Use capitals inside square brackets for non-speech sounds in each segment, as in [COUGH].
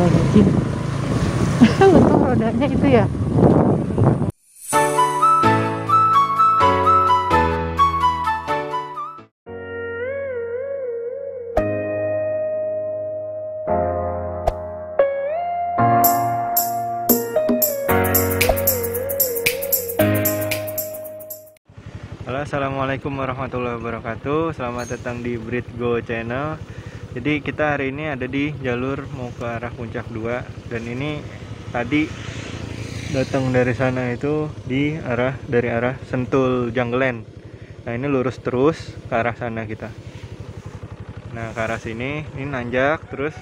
Astagfirullahaladzim [LAUGHS] untung rodanya itu ya. Assalamualaikum warahmatullahi wabarakatuh. Selamat datang di Go Channel Jadi kita hari ini ada di jalur mau ke arah puncak 2 Dan ini tadi datang dari sana itu di arah dari arah Sentul Janggelan. Nah ini lurus terus ke arah sana kita. Nah ke arah sini ini nanjak terus.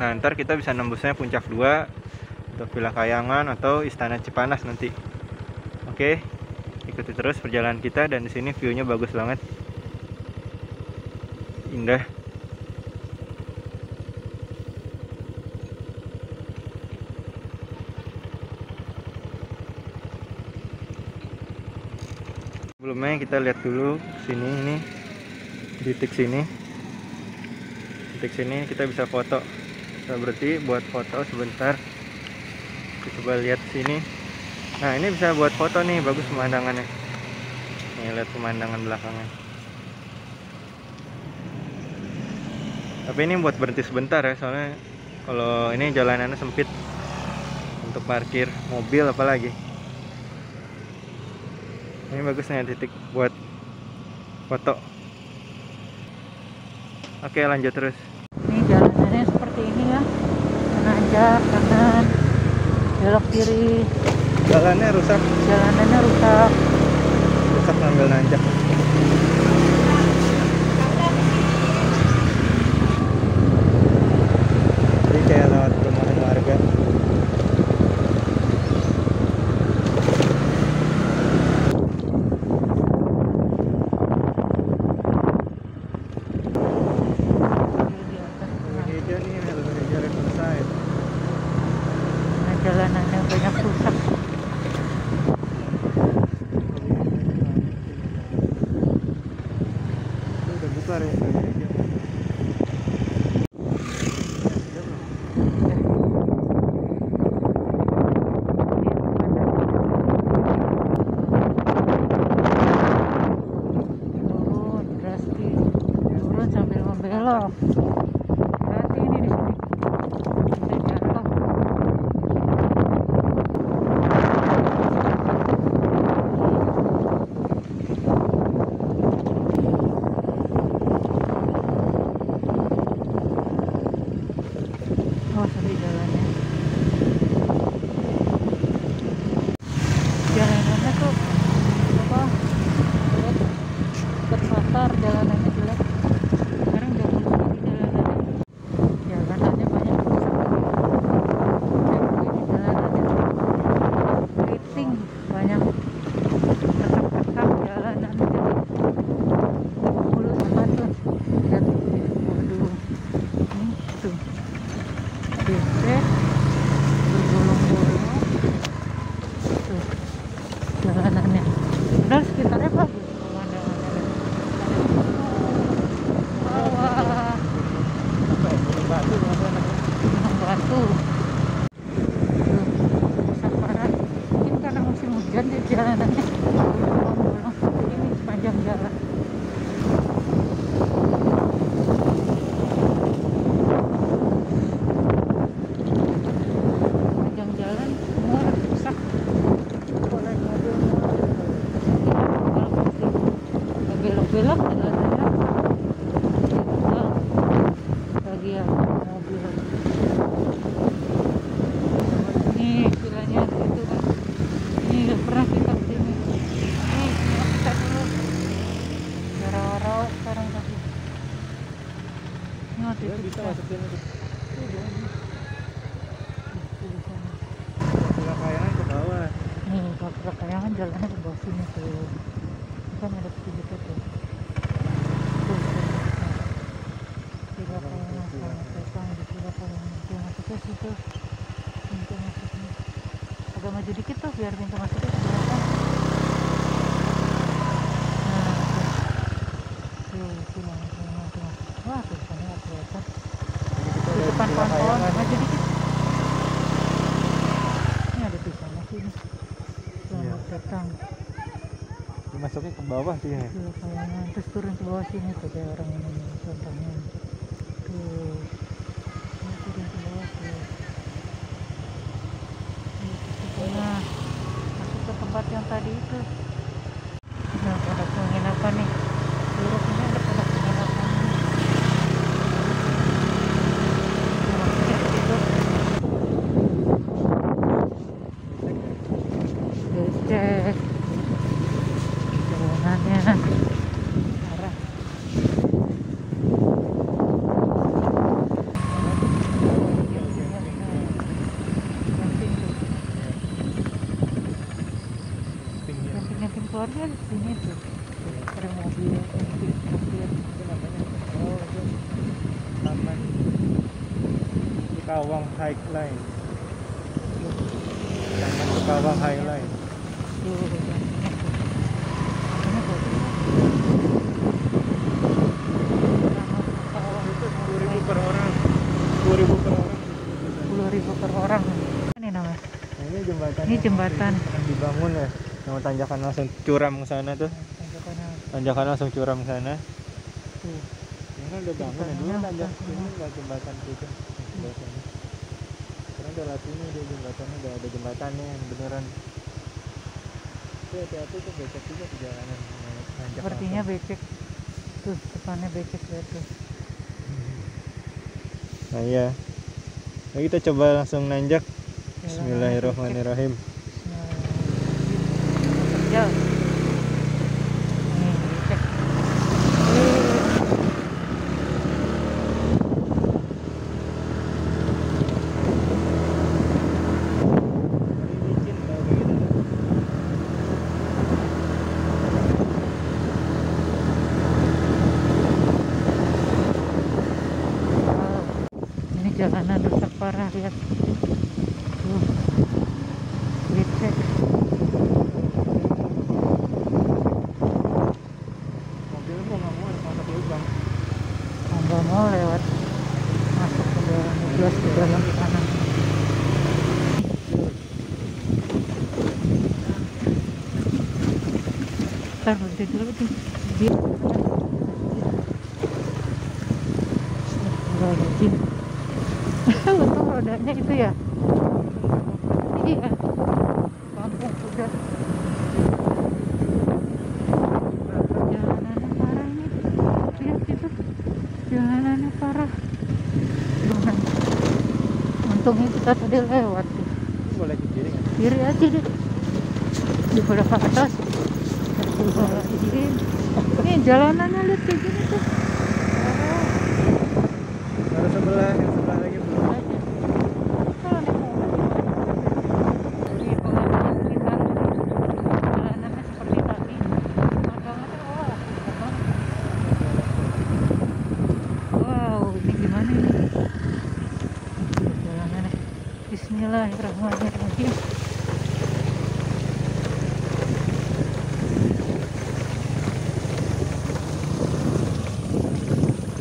Nah ntar kita bisa nembusnya puncak 2 Untuk Villa Kayangan atau Istana Cipanas nanti. Oke ikuti terus perjalanan kita dan di sini viewnya bagus banget. Indah sebelumnya kita lihat dulu sini ini titik sini. Titik sini kita bisa foto. Kita berarti buat foto sebentar. Kita coba lihat sini. Nah ini bisa buat foto nih bagus pemandangannya. Nih lihat pemandangan belakangnya. Tapi ini buat berhenti sebentar ya soalnya kalau ini jalanannya sempit. Untuk parkir mobil apalagi ini bagus nih titik buat foto. Oke lanjut terus. Ini jalanannya seperti ini ya. Menanjak kanan belok kiri. Jalannya rusak. Jalanannya rusak. Rusak ngambil nanjak jadi kayak lewat perumahan warga di atas Ini dia nih Indonesia Riverside nah, jalanannya banyak rusak Ini udah buka ya Indonesia turun drastis turun sambil membelok hati ini di sini bisa jatuh oh sepi jalannya jalanannya tuh apa jelek dekat pasar jalanannya jelek sekarang udah bagus lagi jalanannya jalanannya banyak rusak Dan ini jalanannya keriting banyak retak-retak jalanan jadi mulus banget lihat waduh ini tuh becek berbolong-bolong tuh jalanannya padahal sekitarnya bagus pemandangannya bawah batu gunung batu Tuh, rusak parah mungkin karena musim hujan di jalanannya bolong-bolong ini sepanjang jalan sepanjang jalan semua rusak oleh mobil belok-belok jalanannya tinggal bagian mobil ini vilanya gitu kan ini udah pernah kita ke sini. Ini kita dulu. Rawa-rawa sekarang tapi waktu ya itu bisa kita- masuk sini. Tuh, dia ini. Di sana. Villa Kayangan ke bawah. nih kalau kayangan jalannya ke bawah sini tuh. Kan ada seperti gitu tuh tuh tuh, tuh. Tidak kayangan sama petang di tidak kayangan tuh masuknya situ pintu masuknya agak maju dikit tuh biar pintu masuknya kelihatan nah tuh tuh langsung wah nggak kelihatan di depan depan Gila pohon-pohon kayangan. maju dikit. Ini ada pisangnya sini Iya. selamat datang. Masuknya ke bawah sih ya. Kayangan terus turun ke bawah sini tuh kayak orang ini contohnya tuh ini turun ke bawah tuh Ini ke tengah masuk ke tempat yang tadi itu nah produk penginapan nih Buruk ini ada produk penginapan nih Nah, maksudnya ke situ. Becek jalanannya arah Camping-camping keluarga di sini tuh ada mobil camping mobil Itu namanya oh itu taman Kawang Highline. Taman Kawang Highline. per orang. Sepuluh ribu per orang. sepuluh ribu per orang ini namanya Nah, ini jembatan. Ini jembatan. yang dibangun ya. Yang tanjakan langsung curam ke sana tuh. Tanjakan langsung curam ke sana. tuh Kan udah bangun ya. Dulu Jembatannya tanjak ini nggak jembatan gitu. Sana. Sekarang udah ini udah jembatannya udah ada jembatannya yang beneran. Tapi hati-hati tuh becek juga di jalanan. Nanjak sepertinya langsung. becek tuh depannya becek lihat tuh Nah iya. Kita coba langsung nanjak. Bismillahirrahmanirrahim. Kerja. Nih, becek. Ini licin kalau kayak gitu. Wow. Ini jalanan rusak parah lihat. Tuh. Becek. Mobilnya kok nggak mau masuk lubang. Mau nggak mau lewat masuk ke dalam gas ke dalam sana. Berhenti dulu tuh. Dia. Astagfirullahaladzim. Untung rodanya itu ya. Iya. Kampung udah. Jalanannya parah ini. Lihat itu. Jalanannya parah. Jangan. Untung itu kan tadi lewat boleh ke kiri nggak? Kiri aja deh. Daripada ke atas. Ini jalanannya lihat kayak gini tuh. Baru sebelah, yang sebelah lagi belum. Kalau naik mobil, di pengalaman kita, jalanannya seperti tadi. Makanannya, wah, enak banget. Wow, ini gimana ini? Ini Jalanannya. Bismillahirrahmanirrahim.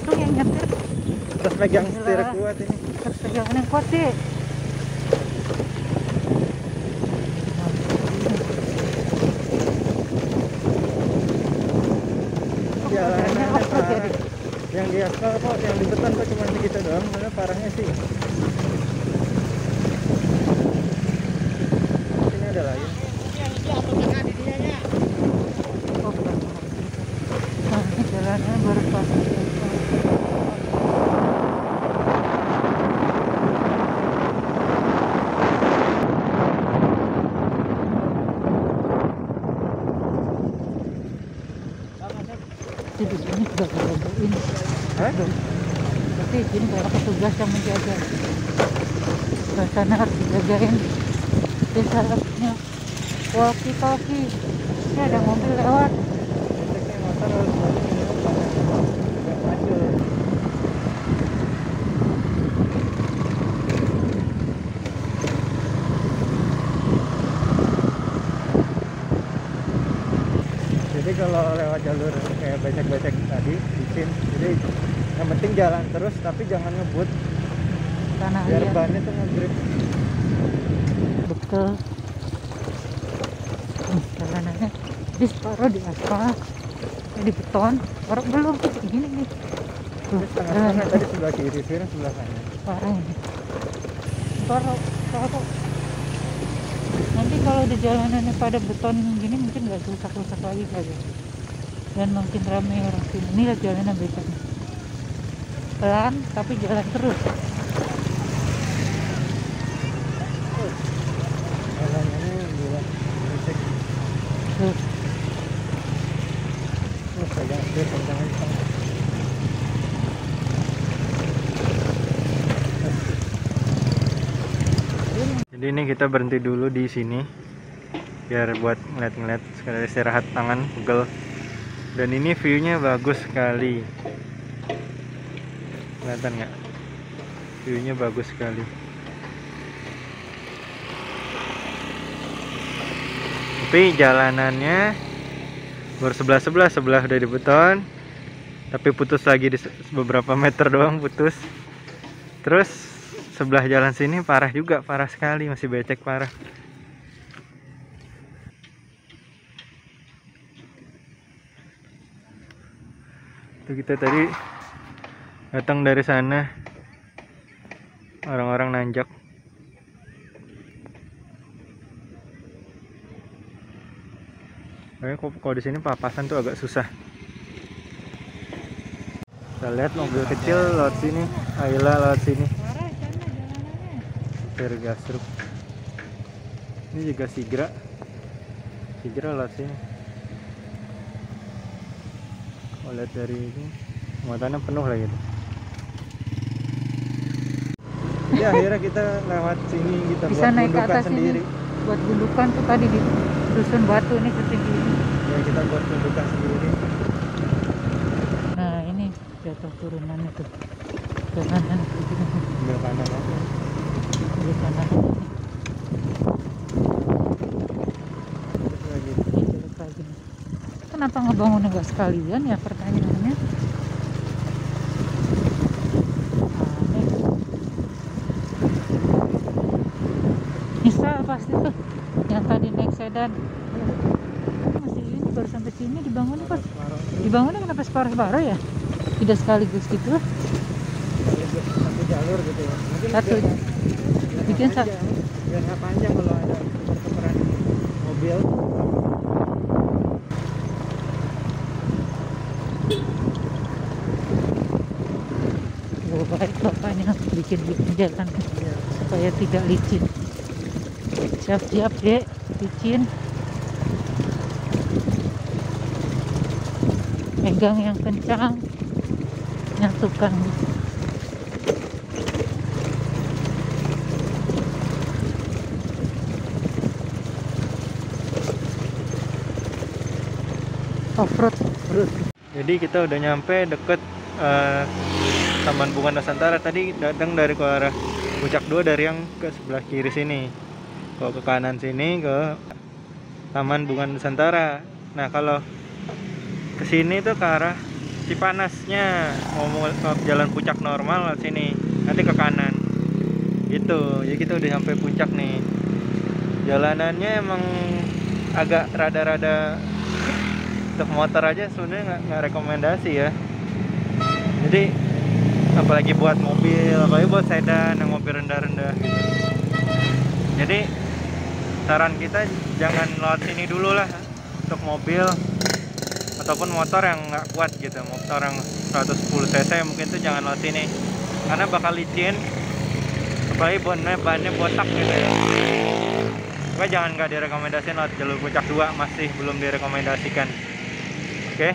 Itu yang nyetir Terus pegang setir kuat ini. harus pegangan yang kuat sih parah. Yang di aspal kok, yang di beton kok cuma segitu doang. Mana parahnya sih? Sini ada lagi. Oh, bukan. Nah, ini jalannya baru pasang Jadi di sini sudah dijagain. Hah? Berarti izin petugas yang menjaga. Di sana harus dijagain. Di salahnya walkie talkie. Ini ada mobil lewat. Jadi kalau lewat jalur kayak becek-becek tadi, licin. Jadi yang penting jalan terus tapi jangan ngebut. tanah biar liat bannya tuh nge-grip. Betul. Jalanannya. Di separuh di aspal di beton. Orang belum? Kayak gini nih. Tuh, setengah-setengah jalan. tadi sebelah kiri sekarang sebelah kanan. Parah ini. Parah parah nanti kalau di jalanannya pada beton gini mungkin nggak rusak-rusak lagi kali. Dan makin ramai orang sini. Ini becek nih. Pelan tapi jalan terus. Jadi ini kita berhenti dulu di sini biar buat ngeliat-ngeliat sekali istirahat tangan pegel. Dan ini viewnya bagus sekali kelihatan nggak? Viewnya bagus sekali. Tapi jalanannya baru sebelah sebelah udah di beton tapi putus lagi di beberapa meter doang putus. Terus sebelah jalan sini parah juga parah sekali masih becek parah. Itu kita tadi datang dari sana orang-orang nanjak Kayaknya kalau di sini papasan tuh agak susah. Kita lihat mobil kecil lewat sini, Ayla lewat sini. Vergasruk. Ini juga Sigra. Sigra lewat sini. Kalau lihat dari ini, muatannya penuh lagi tuh. Ya akhirnya kita lewat sini kita bisa buat naik ke atas sendiri. ini buat gundukan tuh tadi di dusun batu ini setinggi ini. Ya kita buat gundukan sendiri. nah ini jatuh turunannya tuh. Ambil kanan di kanan jelek lagi. Nih. kenapa ngebangunnya nggak sekalian ya pertanyaannya [LAUGHS] yang tadi naik sedan. Masih ini baru sampai sini dibangunnya pas dibangunnya kenapa separuh-separuh ya? Tidak sekaligus gitu satu jalur gitu ya mungkin Satu. biar biar Bikin nggak sa- panjang. biar nggak panjang kalau ada tuker-tukeran mobil. Oh, baik bapaknya bikin bikin jalan supaya tidak licin siap-siap dek licin. Pegang yang kencang. Nyatukan off-road jadi kita udah nyampe deket eh, Taman Bunga Nusantara. Tadi datang dari ke arah puncak 2 dari yang ke sebelah kiri sini kalau ke kanan sini ke Taman Bunga Nusantara. Nah kalau ke sini tuh ke arah Cipanasnya. Mau mau jalan puncak normal sini. Nanti ke kanan. Gitu. Jadi kita udah sampai puncak nih. Jalanannya emang agak rada-rada untuk motor aja sebenarnya nggak rekomendasi ya. Jadi apalagi buat mobil apalagi buat sedan yang mobil rendah-rendah gitu. Jadi saran kita jangan lewat sini dulu lah untuk mobil ataupun motor yang nggak kuat gitu motor yang 110 cc mungkin tuh jangan lewat sini. Karena bakal licin apalagi bannya bannya botak gitu ya. Pokoknya jangan nggak direkomendasikan lewat jalur puncak 2 masih belum direkomendasikan. Oke?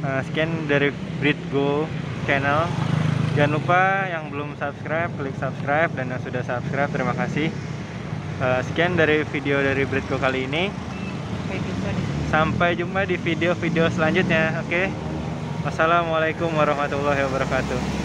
Nah, sekian dari Britgo channel jangan lupa yang belum subscribe klik subscribe dan yang sudah subscribe terima kasih. Eh, sekian dari video dari Britgo kali ini. Sampai jumpa di video-video selanjutnya oke? Wassalamualaikum warahmatullahi wabarakatuh